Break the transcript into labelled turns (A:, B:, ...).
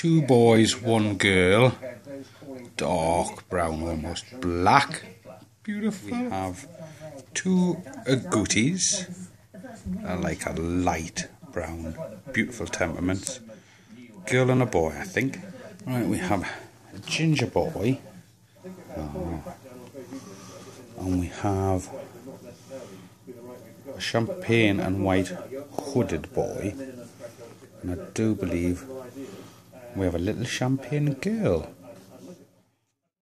A: Two boys, one girl. Dark brown, almost black. Beautiful. We have two uh, agoutis. I like a light brown, beautiful temperaments. Girl and a boy, I think. Right, we have a ginger boy. Oh. And we have a champagne and white hooded boy. And I do believe we have a little champagne girl.